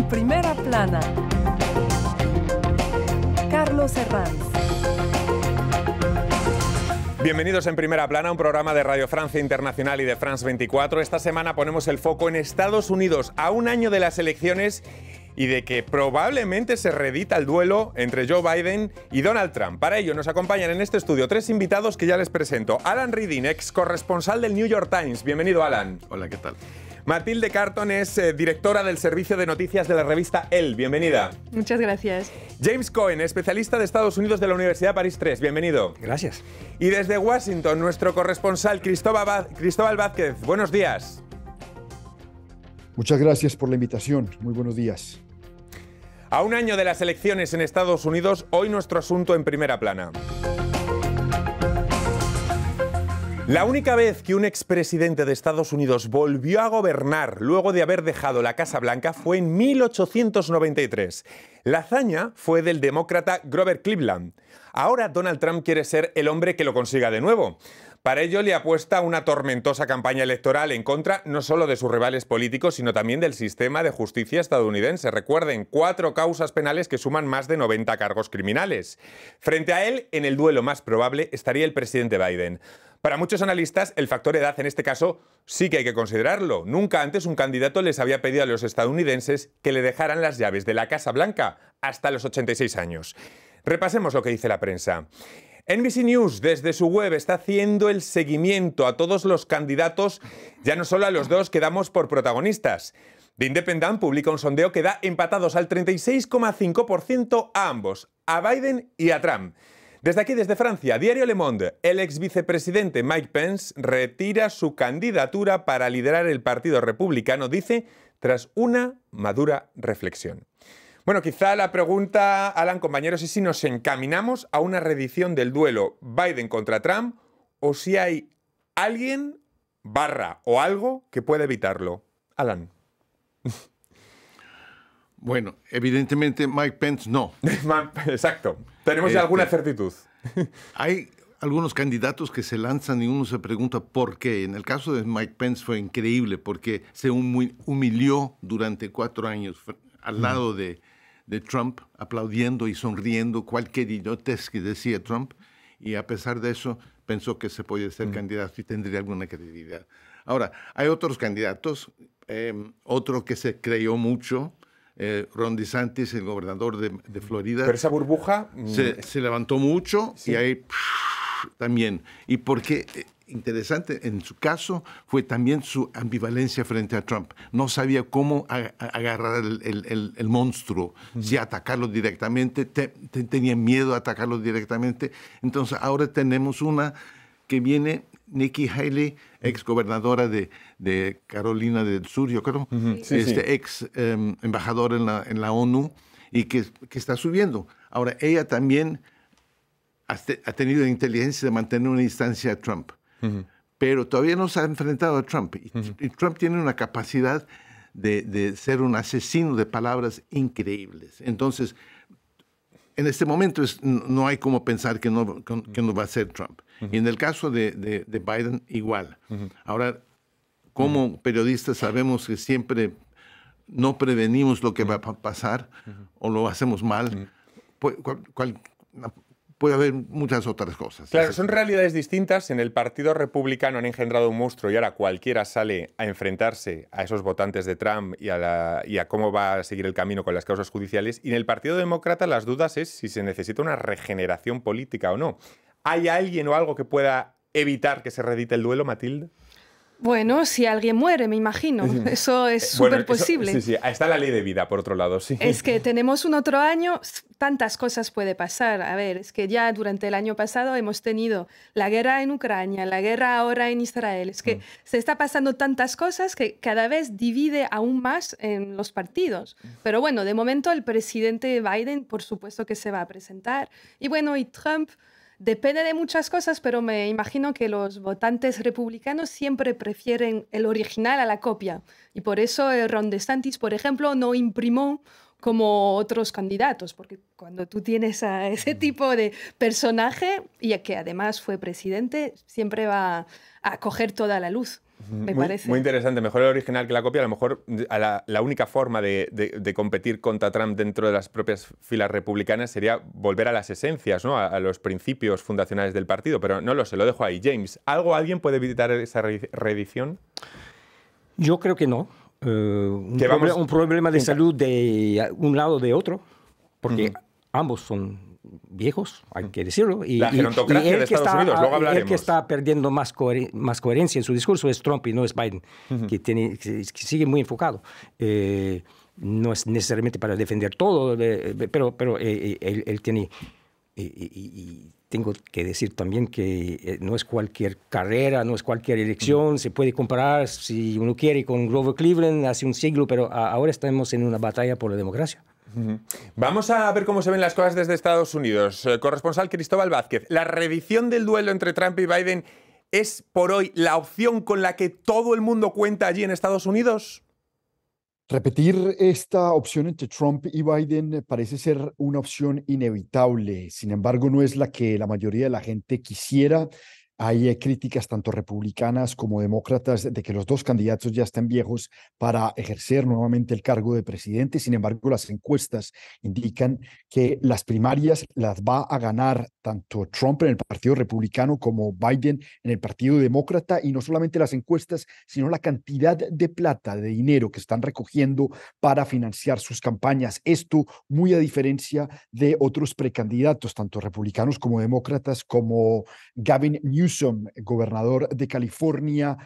En primera plana, Carlos Herranz. Bienvenidos en Primera Plana, un programa de Radio Francia Internacional y de France 24. Esta semana ponemos el foco en Estados Unidos, a un año de las elecciones y de que probablemente se reedita el duelo entre Joe Biden y Donald Trump. Para ello nos acompañan en este estudio tres invitados que ya les presento. Alan Reading, ex corresponsal del New York Times. Bienvenido, Alan. Hola, ¿qué tal? Matilde Carton es eh, directora del servicio de noticias de la revista El. Bienvenida. Muchas gracias. James Cohen, especialista de Estados Unidos de la Universidad París 3. Bienvenido. Gracias. Y desde Washington, nuestro corresponsal Cristóbal, Cristóbal Vázquez. Buenos días. Muchas gracias por la invitación. Muy buenos días. A un año de las elecciones en Estados Unidos, hoy nuestro asunto en primera plana. La única vez que un expresidente de Estados Unidos volvió a gobernar luego de haber dejado la Casa Blanca fue en 1893. La hazaña fue del demócrata Grover Cleveland. Ahora Donald Trump quiere ser el hombre que lo consiga de nuevo. Para ello le apuesta una tormentosa campaña electoral en contra no solo de sus rivales políticos, sino también del sistema de justicia estadounidense. Recuerden, cuatro causas penales que suman más de 90 cargos criminales. Frente a él, en el duelo más probable, estaría el presidente Biden. Para muchos analistas, el factor edad en este caso sí que hay que considerarlo. Nunca antes un candidato les había pedido a los estadounidenses que le dejaran las llaves de la Casa Blanca hasta los 86 años. Repasemos lo que dice la prensa. NBC News desde su web está haciendo el seguimiento a todos los candidatos, ya no solo a los dos que damos por protagonistas. The Independent publica un sondeo que da empatados al 36,5% a ambos, a Biden y a Trump. Desde aquí, desde Francia, Diario Le Monde, el ex vicepresidente Mike Pence retira su candidatura para liderar el Partido Republicano, dice, tras una madura reflexión. Bueno, quizá la pregunta, Alan, compañeros, es si nos encaminamos a una reedición del duelo Biden contra Trump o si hay alguien, barra o algo que pueda evitarlo. Alan. Bueno, evidentemente Mike Pence no. Exacto. Tenemos ya alguna este, certitud. hay algunos candidatos que se lanzan y uno se pregunta por qué. En el caso de Mike Pence fue increíble porque se humilló durante cuatro años al lado de, de Trump, aplaudiendo y sonriendo cualquier idiotez que decía Trump, y a pesar de eso pensó que se podía ser candidato y tendría alguna credibilidad. Ahora, hay otros candidatos, em, otro que se creyó mucho, eh, Ron DeSantis, el gobernador de, Florida. Pero esa burbuja... Mm, se, levantó mucho y ahí también. Y porque eh, interesante en su caso fue también su ambivalencia frente a Trump. No sabía cómo agarrar el, monstruo, si atacarlo directamente, tenía miedo a atacarlo directamente. Entonces ahora tenemos una que viene, Nikki Haley, ex gobernadora de, de Carolina del Sur, yo creo, este, ex em, embajador en la, en la ONU, y que, que está subiendo. Ahora, ella también ha, tenido la inteligencia de mantener una distancia a Trump pero todavía no se ha enfrentado a Trump. Y, Trump tiene una capacidad de, ser un asesino de palabras increíbles. Entonces, en este momento no hay como pensar que no, que no va a ser Trump. Y en el caso de, Biden, igual. Ahora, como periodistas sabemos que siempre no prevenimos lo que va a pasar o lo hacemos mal. cual, puede haber muchas otras cosas. Claro, son realidades distintas. En el Partido Republicano han engendrado un monstruo y ahora cualquiera sale a enfrentarse a esos votantes de Trump y a, y a cómo va a seguir el camino con las causas judiciales. Y en el Partido Demócrata las dudas es si se necesita una regeneración política o no. ¿Hay alguien o algo que pueda evitar que se redite el duelo, Matilde? Bueno, si alguien muere, me imagino. Eso es súper posible. Sí, sí, está la ley de vida, por otro lado, sí. Es que tenemos un otro año, tantas cosas puede pasar. A ver, es que ya durante el año pasado hemos tenido la guerra en Ucrania, la guerra ahora en Israel. Es que mm. se está pasando tantas cosas que cada vez divide aún más en los partidos. Pero bueno, de momento el presidente Biden, por supuesto que se va a presentar. Y bueno, y Trump Depende de muchas cosas, pero me imagino que los votantes republicanos siempre prefieren el original a la copia. Y por eso Ron DeSantis, por ejemplo, no imprimió como otros candidatos, porque cuando tú tienes a ese tipo de personaje y que además fue presidente, siempre va a coger toda la luz. Me muy, parece. muy interesante, mejor el original que la copia. A lo mejor a la, la única forma de, de- de competir contra Trump dentro de las propias filas republicanas sería volver a las esencias, ¿no? a, a los principios fundacionales del partido. Pero no lo sé, lo dejo ahí. James, ¿algo alguien puede evitar esa re- reedición? Yo creo que no. Eh, un, Que vamos- proble- un problema de salud de un lado o de otro, porque ambos son viejos, hay que decirlo. Y, La y- gerontocracia y el de que Estados está- Unidos, luego El hablaremos. que está perdiendo más, coher- más coherencia en su discurso es Trump y no es Biden, que, tiene, que, sigue muy enfocado. Eh, no es necesariamente para defender todo, de- pero, pero eh, eh, él, él tiene... Y, y- y tengo que decir también que eh, no es cualquier carrera, no es cualquier elección, se puede comparar si uno quiere con Grover Cleveland hace un siglo, pero ahora estamos en una batalla por la democracia. Vamos a ver cómo se ven las cosas desde Estados Unidos. Eh, corresponsal Cristóbal Vázquez, ¿la reedición del duelo entre Trump y Biden es por hoy la opción con la que todo el mundo cuenta allí en Estados Unidos? Repetir esta opción entre Trump y Biden parece ser una opción inevitable. Sin embargo, no es la que la mayoría de la gente quisiera. Hay críticas tanto republicanas como demócratas de que los dos candidatos ya están viejos para ejercer nuevamente el cargo de presidente. Sin embargo, las encuestas indican que las primarias las va a ganar tanto Trump en el Partido Republicano como Biden en el Partido Demócrata. Y no solamente las encuestas, sino la cantidad de plata, de dinero que están recogiendo para financiar sus campañas. Esto muy a diferencia de otros precandidatos, tanto republicanos como demócratas, como Gavin Newsom, gobernador de California,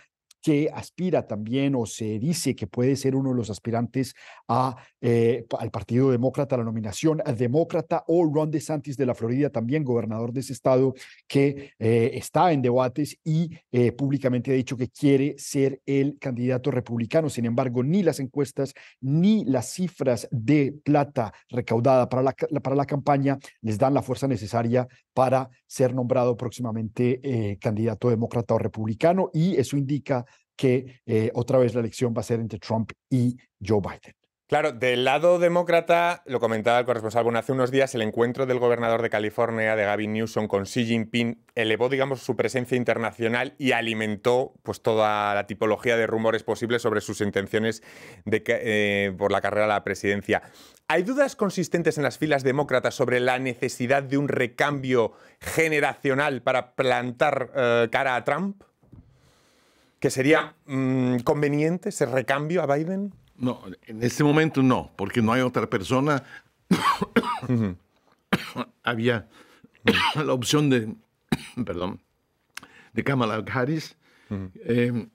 que aspira también o se dice que puede ser uno de los aspirantes a, eh, al Partido Demócrata, la nominación demócrata, o Ron DeSantis de la Florida, también gobernador de ese estado, que eh, está en debates y eh, públicamente ha dicho que quiere ser el candidato republicano. Sin embargo, ni las encuestas ni las cifras de plata recaudada para la, para la campaña les dan la fuerza necesaria para ser nombrado próximamente candidato demócrata o republicano y eso indica que eh, otra vez la elección va a ser entre Trump y Joe Biden. Claro, del lado demócrata, lo comentaba el corresponsal, bueno, hace unos días el encuentro del gobernador de California, de Gavin Newsom, con Xi Jinping, elevó, digamos, su presencia internacional y alimentó pues, toda la tipología de rumores posibles sobre sus intenciones de, eh, por la carrera a la presidencia. ¿Hay dudas consistentes en las filas demócratas sobre la necesidad de un recambio generacional para plantar eh, cara a Trump? ¿Que sería mm, conveniente ese recambio a Biden? No, en este momento no, porque no hay otra persona. Había la opción de, perdón, de Kamala Harris. Eh,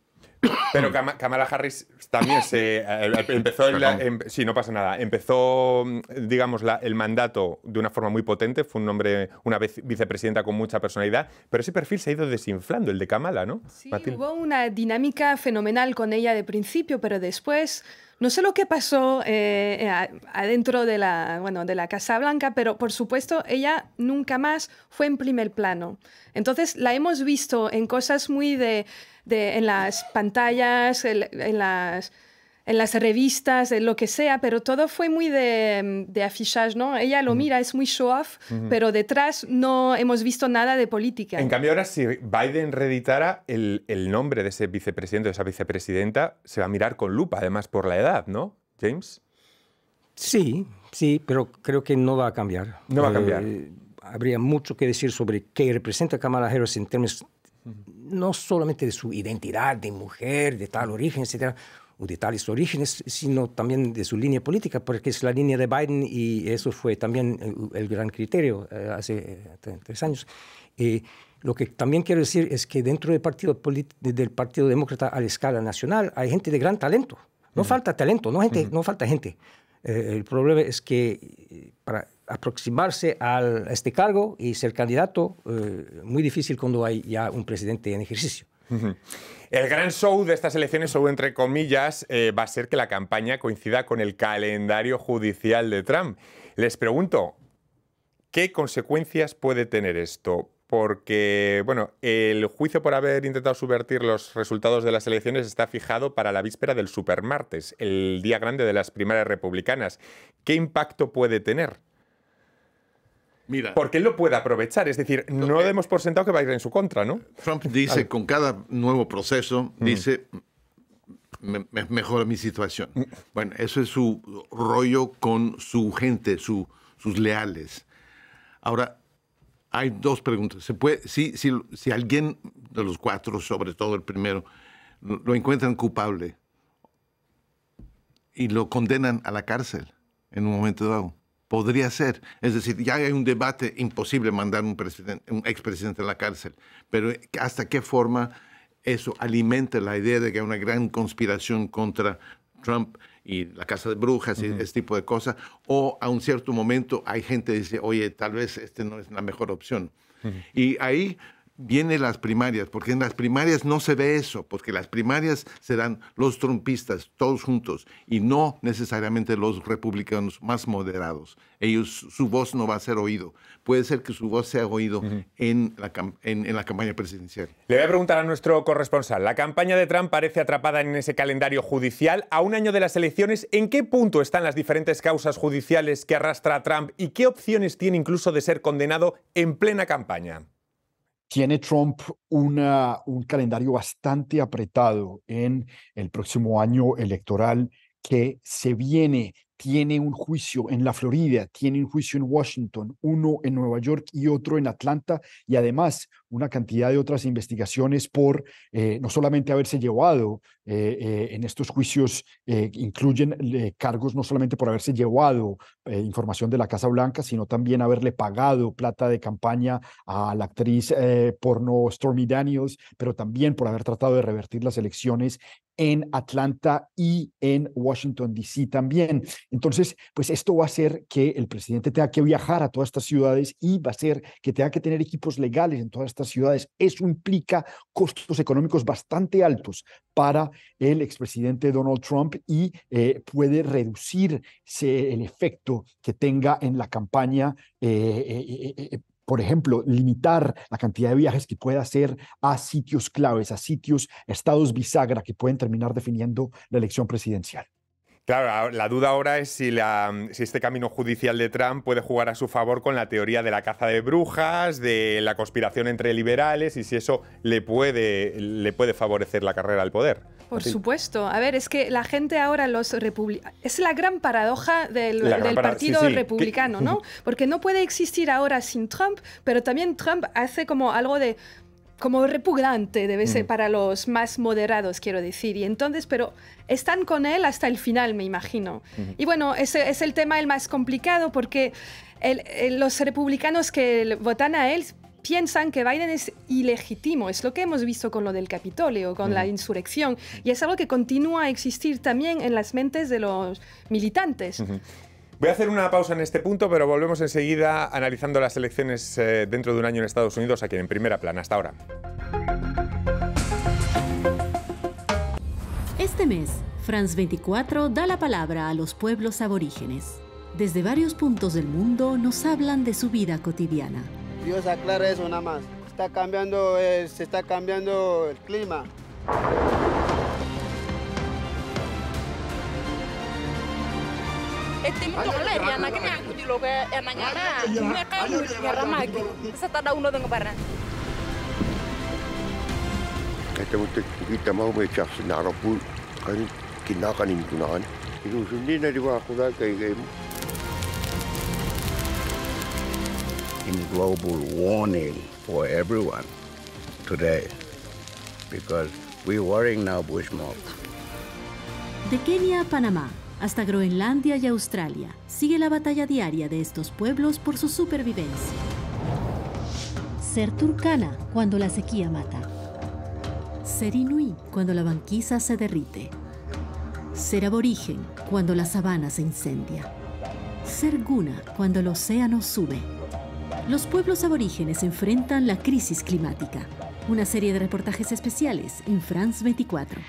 Pero Kama- Kamala Harris también se eh, empezó en la- em- sí no pasa nada empezó digamos la- el mandato de una forma muy potente fue un hombre una vez vicepresidenta con mucha personalidad pero ese perfil se ha ido desinflando el de Kamala no Sí, Matilde? hubo una dinámica fenomenal con ella de principio, pero después no sé lo que pasó eh, adentro de la, bueno, de la Casa Blanca, pero por supuesto ella nunca más fue en primer plano. Entonces la hemos visto en cosas muy de, de- en las pantallas, en, en las en las revistas, en lo que sea, pero todo fue muy de, de afichage, ¿no? Ella lo mira, es muy show off, pero detrás no hemos visto nada de política. en cambio ahora si Biden reeditara el, el nombre de ese vicepresidente o esa vicepresidenta se va a mirar con lupa además por la edad no James Sí, sí, pero creo que no va a cambiar. No va a cambiar. Eh, habría mucho que decir sobre qué representa Kamala Harris en términos no solamente de su identidad de mujer, de tal origen, etcétera, o de tales orígenes, sino también de su línea política, porque es la línea de Biden y eso fue también el, el gran criterio eh, hace eh, tre- tres años. Eh, lo que también quiero decir es que dentro del Partido, del partido Demócrata a la escala nacional hay gente de gran talento. No falta talento, no, gente, no falta gente. Eh, el problema es que eh, para aproximarse a este cargo y ser candidato, eh, muy difícil cuando hay ya un presidente en ejercicio. El gran show de estas elecciones, show entre comillas, eh, va a ser que la campaña coincida con el calendario judicial de Trump. Les pregunto, ¿qué consecuencias puede tener esto? porque, bueno, el juicio por haber intentado subvertir los resultados de las elecciones está fijado para la víspera del supermartes, el día grande de las primarias republicanas. ¿Qué impacto puede tener? Mira, Porque él lo puede aprovechar, es decir, no Eh, demos por sentado que va a ir en su contra, ¿no? Trump dice con cada nuevo proceso, dice, "Me- me- mejora mi situación. Bueno, eso es su rollo con su gente, su- sus leales. Ahora, hay dos preguntas. ¿Se puede, si, si, si alguien de los cuatro, sobre todo el primero, lo encuentran culpable y lo condenan a la cárcel en un momento dado. Podría ser. Es decir, ya hay un debate imposible mandar un, un expresidente a la cárcel. Pero ¿hasta qué forma eso alimenta la idea de que hay una gran conspiración contra Trump y la Casa de Brujas y ese tipo de cosas? O a un cierto momento hay gente que dice, oye, tal vez este no es la mejor opción. Y ahí vienen las primarias, porque en las primarias no se ve eso, porque las primarias serán los trumpistas todos juntos y no necesariamente los republicanos más moderados. Ellos, su voz no va a ser oído. Puede ser que su voz sea oído en, la, en- en la campaña presidencial. Le voy a preguntar a nuestro corresponsal. La campaña de Trump parece atrapada en ese calendario judicial. A un año de las elecciones, ¿en qué punto están las diferentes causas judiciales que arrastra a Trump y qué opciones tiene incluso de ser condenado en plena campaña? Tiene Trump una, un calendario bastante apretado en el próximo año electoral que se viene. Tiene un juicio en la Florida, tiene un juicio en Washington, uno en Nueva York y otro en Atlanta, y además una cantidad de otras investigaciones por eh, no solamente haberse llevado eh, eh, en estos juicios, incluyen cargos no solamente por haberse llevado información de la Casa Blanca, sino también haberle pagado plata de campaña a la actriz porno Stormy Daniels, pero también por haber tratado de revertir las elecciones en Atlanta y en Washington, D.C. también. Entonces, pues esto va a hacer que el presidente tenga que viajar a todas estas ciudades y va a hacer que tenga que tener equipos legales en todas estas ciudades. Eso implica costos económicos bastante altos para el expresidente Donald Trump y eh, puede reducir el efecto que tenga en la campaña. eh, eh, por ejemplo, limitar la cantidad de viajes que pueda hacer a sitios claves, a sitios, estados bisagra que pueden terminar definiendo la elección presidencial. Claro, la duda ahora es si, la- si este camino judicial de Trump puede jugar a su favor con la teoría de la caza de brujas, de la conspiración entre liberales y si eso le puede, le puede favorecer la carrera al poder. Por Así. supuesto. A ver, es que la gente ahora, los republicanos. Es la gran paradoja del, gran Partido sí, sí. Republicano, ¿no? Porque no puede existir ahora sin Trump, pero también Trump hace como algo de como repugnante debe ser para los más moderados, quiero decir. Y entonces, pero están con él hasta el final, me imagino. Y bueno, ese es el tema el más complicado porque el- el- los republicanos que votan a él piensan que Biden es ilegítimo. Es lo que hemos visto con lo del Capitolio, con la insurrección. Y es algo que continúa a existir también en las mentes de los militantes. Voy a hacer una pausa en este punto, pero volvemos enseguida analizando las elecciones eh, dentro de un año en Estados Unidos, aquí en primera plana. Hasta ahora. Este mes, France 24 da la palabra a los pueblos aborígenes. Desde varios puntos del mundo nos hablan de su vida cotidiana. Dios aclara eso nada más. Está cambiando, eh, se está cambiando el clima. e temi tokola ri ana kene aku di loke ana nyana kume kan ngara magi seta dauno dong barna kata utek kita mau me chas narapu kan kinna kan intunan itu sundi na di wa kuda kai kai in global warning for everyone today because we worrying now bushmills. The Kenya Panama. Hasta Groenlandia y Australia, sigue la batalla diaria de estos pueblos por su supervivencia. Ser turcana cuando la sequía mata. Ser inuí cuando la banquisa se derrite. Ser aborigen cuando la sabana se incendia. Ser guna cuando el océano sube. Los pueblos aborígenes enfrentan la crisis climática. Una serie de reportajes especiales en France 24.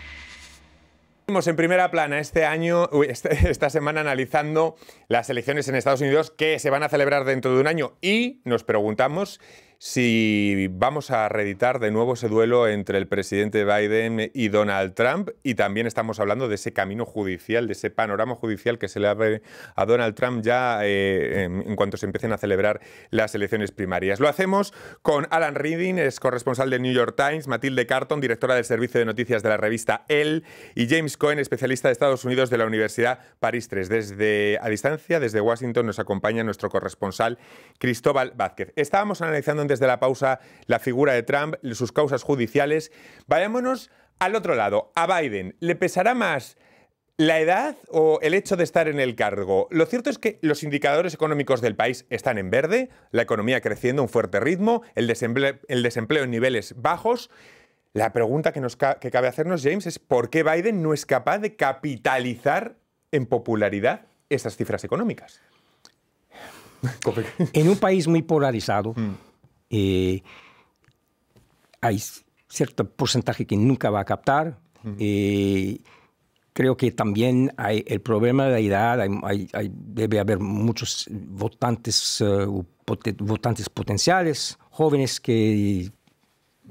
Seguimos en primera plana este año, este- esta semana analizando las elecciones en Estados Unidos que se van a celebrar dentro de un año y nos preguntamos si vamos a reeditar de nuevo ese duelo entre el presidente Biden y Donald Trump y también estamos hablando de ese camino judicial, de ese panorama judicial que se le abre a Donald Trump ya eh, en, en cuanto se empiecen a celebrar las elecciones primarias. Lo hacemos con Alan Reading, es corresponsal del New York Times, Matilde Carton, directora del servicio de noticias de la revista El, y James Cohen, especialista de Estados Unidos de la Universidad París 3. Desde a distancia, desde Washington, nos acompaña nuestro corresponsal Cristóbal Vázquez. Estábamos analizando desde la pausa la figura de Trump, sus causas judiciales. Vayámonos al otro lado, a Biden. ¿Le pesará más la edad o el hecho de estar en el cargo? Lo cierto es que los indicadores económicos del país están en verde, la economía creciendo a un fuerte ritmo, el desempleo, el desempleo en niveles bajos. La pregunta que, nos ca que cabe hacernos, James, es ¿por qué Biden no es capaz de capitalizar en popularidad esas cifras económicas? en un país muy polarizado, mm. Eh, hay cierto porcentaje que nunca va a captar. Eh, creo que también hay el problema de la edad, hay, hay, debe haber muchos votantes, uh, votantes potenciales, jóvenes que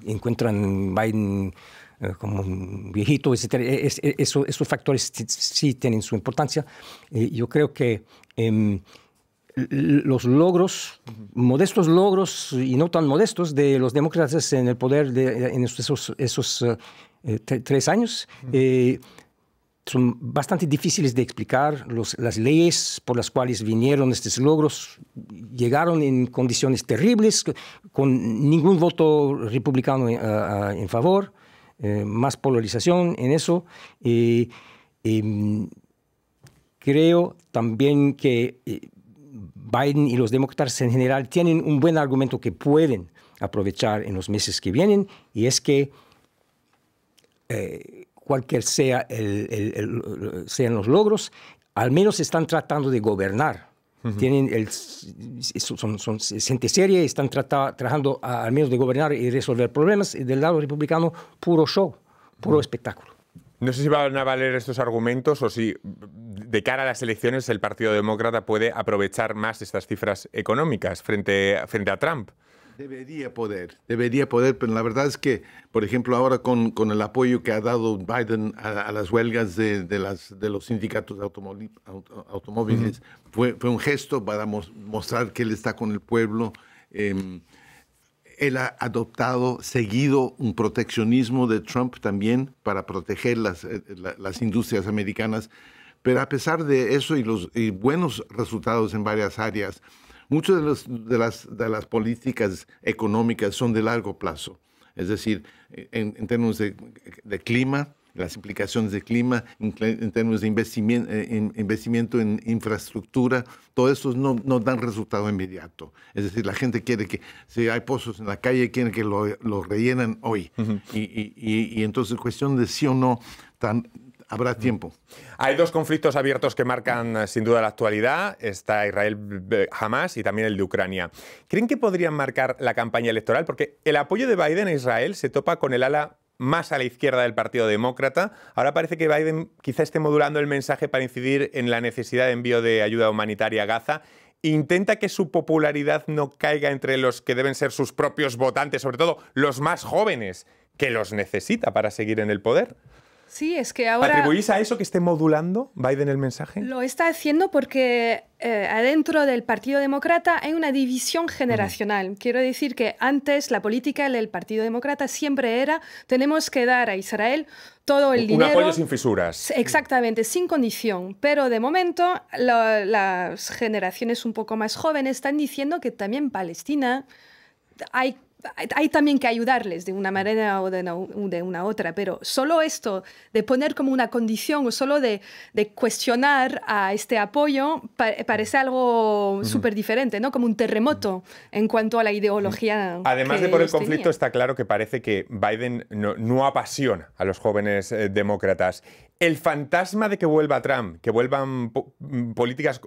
encuentran Biden uh, como un viejito, etc. Es, es, eso, esos factores sí tienen su importancia. Eh, yo creo que um, los logros, modestos logros y no tan modestos de los demócratas en el poder de, en esos, esos uh, tres años, eh, son bastante difíciles de explicar. Los, las leyes por las cuales vinieron estos logros llegaron en condiciones terribles, con ningún voto republicano en favor, eh, más polarización en eso. Eh, eh, creo también que Biden y los demócratas en general tienen un buen argumento que pueden aprovechar en los meses que vienen, y es que eh, cualquier sea el, el, el, sean los logros, al menos están tratando de gobernar. Uh -huh. Tienen el, son, son, gente seria y están trata, trabajando a, al menos de gobernar y resolver problemas. Y del lado republicano, puro show, puro uh -huh. espectáculo. No sé si van a valer estos argumentos o si de cara a las elecciones el Partido Demócrata puede aprovechar más estas cifras económicas frente, frente a Trump. Debería poder, debería poder, pero la verdad es que, por ejemplo, ahora con, con el apoyo que ha dado Biden a, a las huelgas de, de, las, de los sindicatos de automóviles, automóviles uh -huh. fue, fue, un gesto para mostrar que él está con el pueblo. Eh, él ha adoptado, seguido un proteccionismo de Trump también para proteger las, eh, las industrias americanas. Pero a pesar de eso y los y buenos resultados en varias áreas, Muchas de, los, de, las, de las políticas económicas son de largo plazo. Es decir, en, en términos de, de, clima, las implicaciones de clima, en, en términos de investimiento en, investimiento en infraestructura, todo eso no, no, dan resultado inmediato. Es decir, la gente quiere que, si hay pozos en la calle, quiere que lo, lo rellenan hoy. Uh -huh. y, y, y, y, entonces, cuestión de sí o no, tan, habrá tiempo. Hay dos conflictos abiertos que marcan eh, sin duda la actualidad. Está Israel-Hamas y también el de Ucrania. ¿Creen que podrían marcar la campaña electoral? Porque el apoyo de Biden a Israel se topa con el ala más a la izquierda del Partido Demócrata. Ahora parece que Biden quizá esté modulando el mensaje para incidir en la necesidad de envío de ayuda humanitaria a Gaza. Intenta que su popularidad no caiga entre los que deben ser sus propios votantes, sobre todo los más jóvenes, que los necesita para seguir en el poder. Sí, es que ahora... ¿Atribuís a eso que esté modulando Biden el mensaje? Lo está haciendo porque eh, adentro del Partido Demócrata hay una división generacional. Uh -huh. Quiero decir que antes la política del Partido Demócrata siempre era tenemos que dar a Israel todo el Un dinero. Un apoyo sin fisuras. Exactamente, sin condición. Pero de momento lo, las generaciones un poco más jóvenes están diciendo que también Palestina hay hay también que ayudarles de una manera o de una, de una, otra, pero solo esto de poner como una condición o solo de, de cuestionar a este apoyo pa parece algo uh -huh. súper diferente, ¿no? Como un terremoto en cuanto a la ideología. Además de por el conflicto, tenía. está claro que parece que Biden no, no apasiona a los jóvenes eh, demócratas. El fantasma de que vuelva Trump, que vuelvan po políticas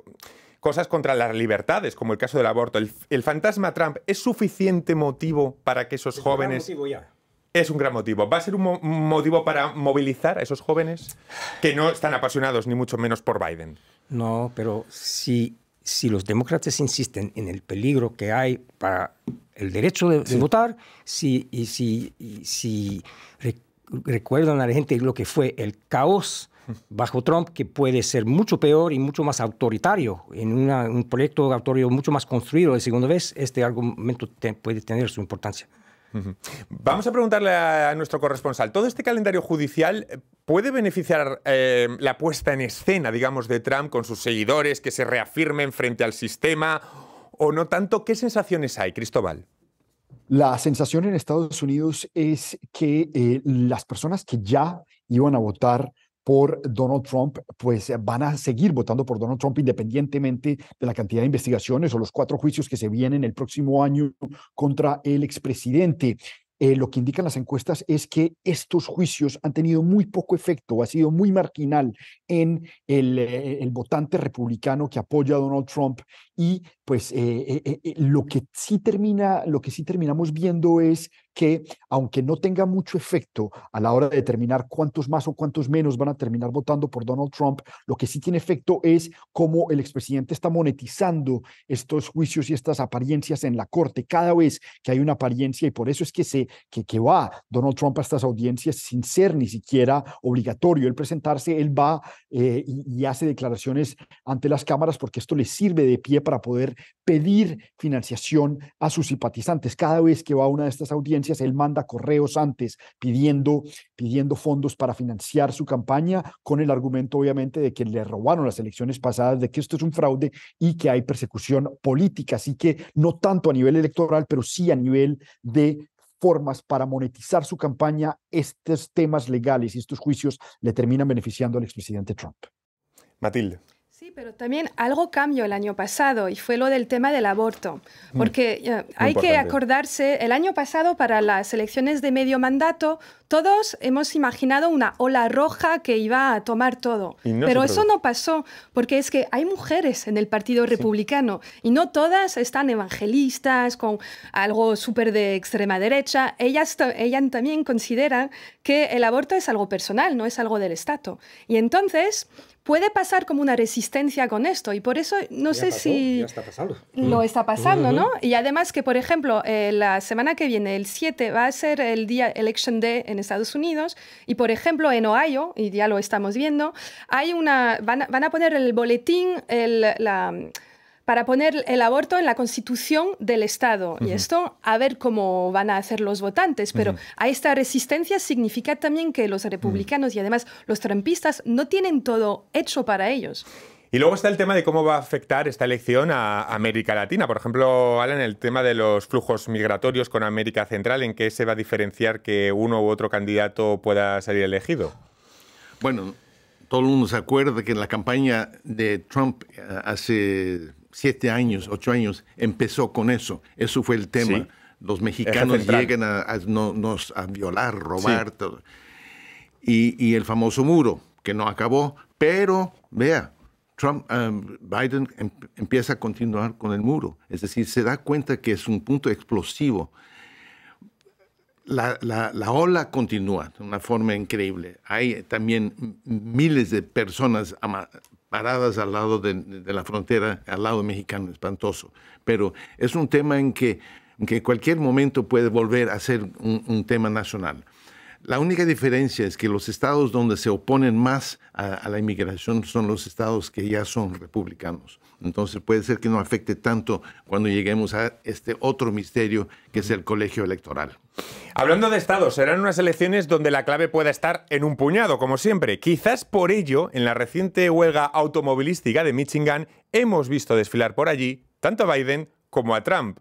cosas contra las libertades, como el caso del aborto. ¿El, el fantasma Trump es suficiente motivo para que esos es jóvenes... Un ya. Es un gran motivo. ¿Va a ser un, mo motivo para movilizar a esos jóvenes que no están apasionados ni mucho menos por Biden? No, pero si, si los demócratas insisten en el peligro que hay para el derecho de, de votar, si, y si, y si re- recuerdan a la gente lo que fue el caos bajo Trump, que puede ser mucho peor y mucho más autoritario. En una- un proyecto autoritario mucho más construido de segunda vez, este argumento te- puede tener su importancia. Vamos a preguntarle a, a nuestro corresponsal, ¿todo este calendario judicial eh, puede beneficiar eh, la puesta en escena, digamos, de Trump con sus seguidores, que se reafirmen frente al sistema o no tanto? ¿Qué sensaciones hay, Cristóbal? La sensación en Estados Unidos es que eh, las personas que ya iban a votar por Donald Trump, pues eh, van a seguir votando por Donald Trump independientemente de la cantidad de investigaciones o los cuatro juicios que se vienen el próximo año contra el expresidente. Eh, lo que indican las encuestas es que estos juicios han tenido muy poco efecto, ha sido muy marginal en el, eh, votante republicano que apoya a Donald Trump y pues lo que sí termina, lo que sí terminamos viendo es que aunque no tenga mucho efecto a la hora de determinar cuántos más o cuántos menos van a terminar votando por Donald Trump, lo que sí tiene efecto es cómo el expresidente está monetizando estos juicios y estas apariencias en la corte cada vez que hay una apariencia y por eso es que se que, que va Donald Trump a estas audiencias sin ser ni siquiera obligatorio el presentarse, él va eh, y, y hace declaraciones ante las cámaras porque esto le sirve de pie para poder pedir financiación a sus simpatizantes. Cada vez que va a una de estas audiencias, él manda correos antes pidiendo, pidiendo fondos para financiar su campaña con el argumento obviamente de que le robaron las elecciones pasadas, de que esto es un fraude y que hay persecución política. Así que no tanto a nivel electoral, pero sí a nivel de formas para monetizar su campaña, estos temas legales y estos juicios le terminan beneficiando al expresidente Trump. Matilde. Sí, pero también algo cambió el año pasado y fue lo del tema del aborto. Porque eh, hay que importante. acordarse, el año pasado para las elecciones de medio mandato, todos hemos imaginado una ola roja que iba a tomar todo. No pero eso no pasó, porque es que hay mujeres en el Partido Republicano y no todas están evangelistas con algo súper de extrema derecha. Ellas, ellas también consideran que el aborto es algo personal, no es algo del Estado. Y entonces puede pasar como una resistencia con esto y por eso no sé si está pasando. lo está pasando. ¿no? Y además que, por ejemplo, eh, la semana que viene, el 7, va a ser el día Election Day en Estados Unidos y, por ejemplo, en Ohio, y ya lo estamos viendo, hay una, van, a, van a poner el boletín, el, la, para poner el aborto en la constitución del Estado. Y esto, a ver cómo van a hacer los votantes. Pero a esta resistencia significa también que los republicanos y además los trumpistas no tienen todo hecho para ellos. Y luego está el tema de cómo va a afectar esta elección a América Latina. Por ejemplo, Alan, el tema de los flujos migratorios con América Central, ¿en qué se va a diferenciar que uno u otro candidato pueda salir elegido? Bueno, todo el mundo se acuerda que en la campaña de Trump eh, hace siete años, ocho años, empezó con eso. Eso fue el tema. Sí. Los mexicanos llegan a, a no- nos- a violar, robar, todo. Y, y el famoso muro, que no acabó, pero vea, Trump, um, Biden em- empieza a continuar con el muro. Es decir, se da cuenta que es un punto explosivo la, la- la ola continúa de una forma increíble. Hay también miles de personas paradas al lado de, de la frontera, al lado mexicano, espantoso. Pero es un tema en que en que cualquier momento puede volver a ser un, un tema nacional. La única diferencia es que los estados donde se oponen más a, la inmigración son los estados que ya son republicanos. Entonces puede ser que no afecte tanto cuando lleguemos a este otro misterio que es el colegio electoral. Hablando de estados, serán unas elecciones donde la clave pueda estar en un puñado, como siempre. Quizás por ello, en la reciente huelga automovilística de Michigan, hemos visto desfilar por allí tanto a Biden como a Trump.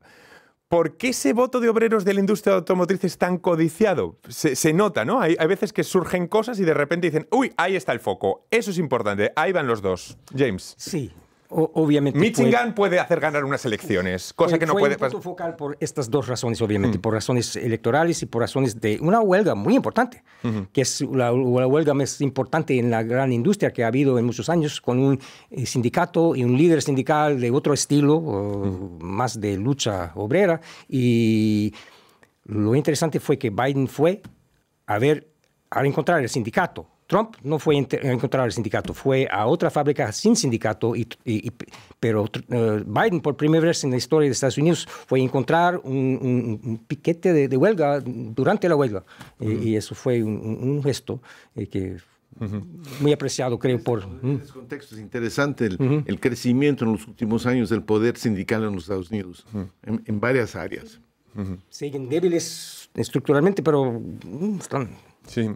¿Por qué ese voto de obreros de la industria automotriz es tan codiciado? Se, nota, ¿no? Hay, hay veces que surgen cosas y de repente dicen, uy, ahí está el foco. Eso es importante. Ahí van los dos. James. Sí, o- obviamente. fue- Michigan puede hacer ganar unas elecciones, cosa fue- que no fue puede pasar. focal por estas dos razones, obviamente, por razones electorales y por razones de una huelga muy importante, que es la, la huelga más importante en la gran industria que ha habido en muchos años, con un eh, sindicato y un líder sindical de otro estilo, o más de lucha obrera. Y lo interesante fue que Biden fue a ver, al encontrar el sindicato Trump no fue a encontrar el sindicato, fue a otra fábrica sin sindicato, y, pero eh, Biden por primera vez en la historia de Estados Unidos fue a encontrar un, piquete de, huelga durante la huelga. y, eso fue un, gesto eh, que muy apreciado, creo, por... En este contexto es interesante el, crecimiento en los últimos años del poder sindical en los Estados Unidos, en, varias áreas. Siguen débiles estructuralmente, pero están Sí.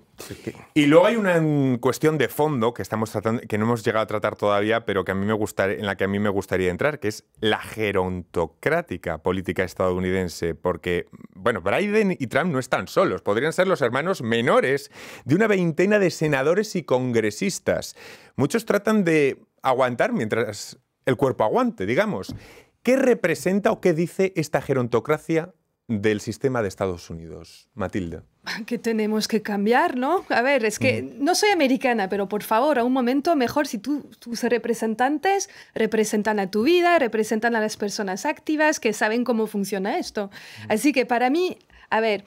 Y luego hay una cuestión de fondo que estamos tratando, que no hemos llegado a tratar todavía, pero que a mí me gustaría, en la que a mí me gustaría entrar, que es la gerontocrática política estadounidense, porque bueno, Biden y Trump no están solos, podrían ser los hermanos menores de una veintena de senadores y congresistas. Muchos tratan de aguantar mientras el cuerpo aguante, digamos. ¿Qué representa o qué dice esta gerontocracia del sistema de Estados Unidos, Matilda? Que tenemos que cambiar, ¿no? A ver, es que no soy americana, pero por favor, a un momento mejor si tú, tus representantes representan a tu vida, representan a las personas activas que saben cómo funciona esto. Así que para mí, a ver,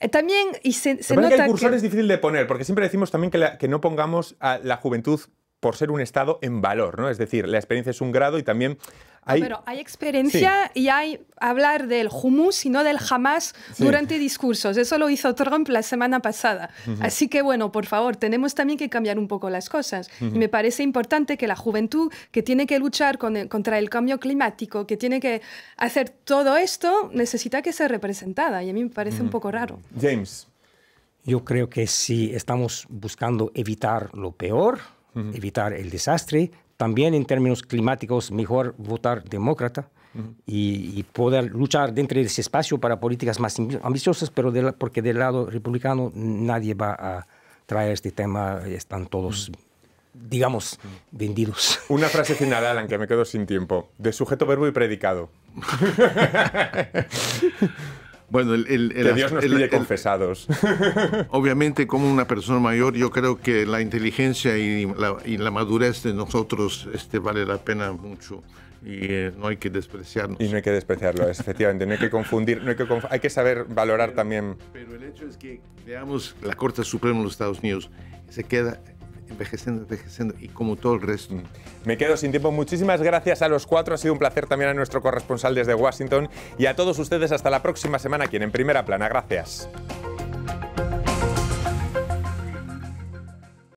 eh, también y se, se nota que el cursor es difícil de poner, porque siempre decimos también que, que no pongamos a la juventud por ser un estado en valor, ¿no? Es decir, la experiencia es un grado y también hay... pero hay experiencia y hay hablar del humus y no del jamás durante discursos. Eso lo hizo Trump la semana pasada. Así que bueno, por favor, tenemos también que cambiar un poco las cosas. Y me parece importante que la juventud que tiene que luchar contra el cambio climático, que tiene que hacer todo esto, necesita que ser representada. Y a mí me parece un poco raro. James. Yo creo que si estamos buscando evitar lo peor, evitar el desastre. También en términos climáticos, mejor votar demócrata y, poder luchar dentro de ese espacio para políticas más ambiciosas, pero porque del lado republicano nadie va a traer este tema, están todos digamos, vendidos. Una frase final, Alan, que me quedo sin tiempo. De sujeto, verbo y predicado. Bueno, el, que Dios nos pide confesados. Obviamente, como una persona mayor, yo creo que la inteligencia y la, madurez de nosotros este, vale la pena mucho y eh, no hay que despreciarnos. Y no hay que despreciarlo, efectivamente, no hay que confundir, no hay, que hay que saber valorar también. Pero el hecho es que, veamos, la Corte Suprema de los Estados Unidos se queda envejeciendo, envejeciendo y como todo el resto. Mm. Me quedo sin tiempo. Muchísimas gracias a los cuatro. Ha sido un placer también a nuestro corresponsal desde Washington y a todos ustedes hasta la próxima semana aquí en Primera Plana. Gracias.